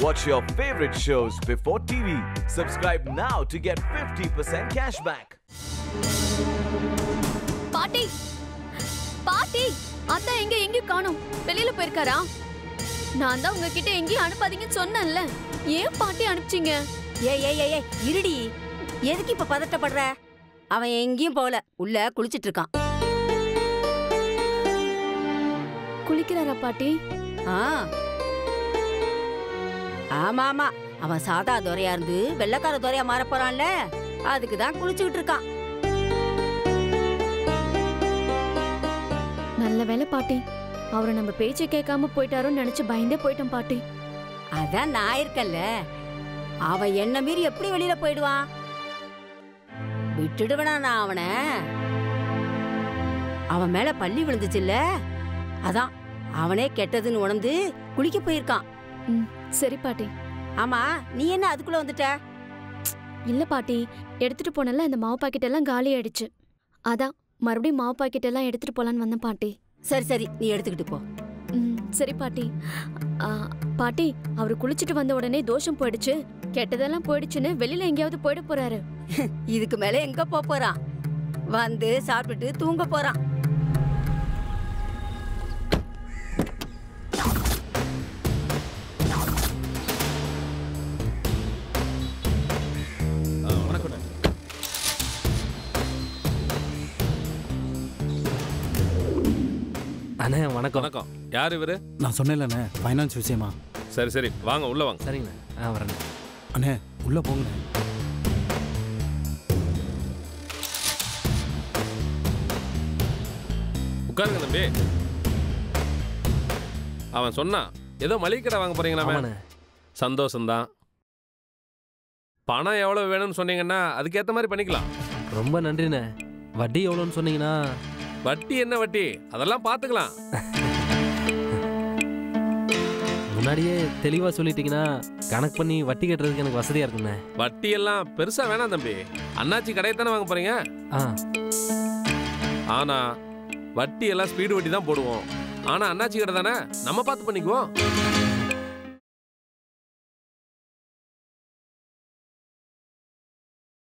Watch your favorite shows before TV. Subscribe now to get 50% cashback. பாட்டி! பாட்டி! அத்தா எங்க எங்கேயும் காணோம். வெளியில போயிருக்காரா? நான் தான் உங்ககிட்ட எங்கேயும் அனுப்பாதீங்கன்னு சொன்னேன்ல. ஏன் பாட்டி அனுப்பிச்சீங்க? ஏய் ஏய் ஏய் ஏய், இருடி. எதுக்கு இப்ப பதட்டப்படுற? அவன் எங்கேயும் போகல. உள்ள குளிச்சிட்டு இருக்கான். குளிக்கிறாரா பாட்டி? ஆ. ஆமா ஆமா அவன் சாதா துறையா இருந்து வெள்ளக்கார துறையா மாற போறான்ல அதுக்கு தான் குளிச்சுக்கிட்டு இருக்கான். நல்ல வேலை பாட்டி அவரை நம்ம பேச்சை கேட்காம போயிட்டாரோன்னு நினைச்சு பயந்தே போயிட்டோம் பாட்டி. அதான் நான் இருக்கல்ல அவன் என்ன மீறி எப்படி வெளியில போயிடுவான்? விட்டுடுவனா நான் அவனை? அவன் மேல பள்ளி விழுந்துச்சுல்ல அதான் அவனே கெட்டதுன்னு உணர்ந்து குளிக்க போயிருக்கான். ம் சரி பாட்டி. ஆமா நீ என்ன அதுக்குள்ள வந்துட்ட? இல்ல பாட்டி எடுத்துட்டு போனல அந்த மாவு பாக்கெட் எல்லாம் காலி ஆயிடுச்சு. அதான் மறுபடியும் மாவு பாக்கெட் எல்லாம் எடுத்துட்டு போலான்னு வந்தேன் பாட்டி. சரி சரி நீ எடுத்துக்கிட்டு போ. ம் சரி பாட்டி. பாட்டி அவர் குளிச்சுட்டு வந்த உடனே தோஷம் போயிடுச்சு. கெட்டதெல்லாம் போயிடுச்சுன்னு வெளியில எங்கேயாவது போயிட போறாரு. இதுக்கு மேல எங்க போறான்? வந்து சாப்பிட்டுட்டு தூங்க போறான். அண்ணே வணக்கம். வணக்கம். யார் இவரு? நான் சொன்னேன்லண்ணே ஃபைனான்ஸ் விஷயமா? சரி சரி. வாங்க உள்ள வாங்க. சரிங்கண்ணே ஆ வரேண்ணே. அண்ணே உள்ளே போங்கண்ணே. உட்காருங்க தம்பி. அவன் சொன்னான் ஏதோ மளிகை கடை வாங்க போறீங்களாமே ஆமாண்ணே. சந்தோஷம்தான். பணம் எவ்வளோ வேணும்னு சொன்னீங்கன்னா அதுக்கேற்ற மாதிரி பண்ணிக்கலாம். ரொம்ப நன்றிண்ணே. வட்டி எவ்வளோன்னு சொன்னீங்கன்னா வட்டி என்ன வட்டி? அதெல்லாம் பார்த்துக்கலாம் முன்னாடியே தெளிவாக சொல்லிட்டீங்கன்னா கணக்கு பண்ணி வட்டி கட்டுறதுக்கு எனக்கு வசதியாக இருக்குண்ணே வட்டி எல்லாம் பெருசா வேணாம் தம்பி. அண்ணாச்சி கடையை தானே வாங்க போறீங்க? ஆ. ஆனா வட்டி எல்லாம் ஸ்பீடு வட்டி தான் போடுவோம். ஆனா அண்ணாச்சி கடை தானே? நம்ம பார்த்து பண்ணிக்குவோம்.